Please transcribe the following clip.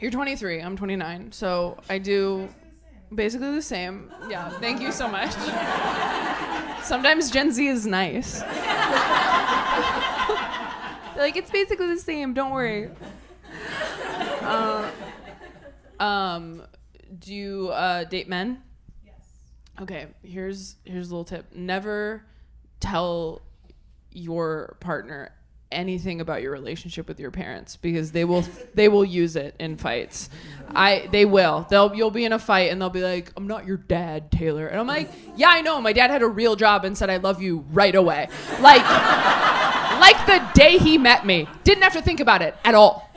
You're 23. I'm 29. So I do basically the same. Yeah. Thank you so much. Sometimes Gen Z is nice. Like it's basically the same. Don't worry. Uh, um, do you uh, date men? Yes. Okay. Here's here's a little tip. Never tell your partner anything about your relationship with your parents because they will they will use it in fights. I they will. They'll you'll be in a fight and they'll be like, "I'm not your dad, Taylor." And I'm like, "Yeah, I know. My dad had a real job and said I love you right away." Like like the day he met me. Didn't have to think about it at all.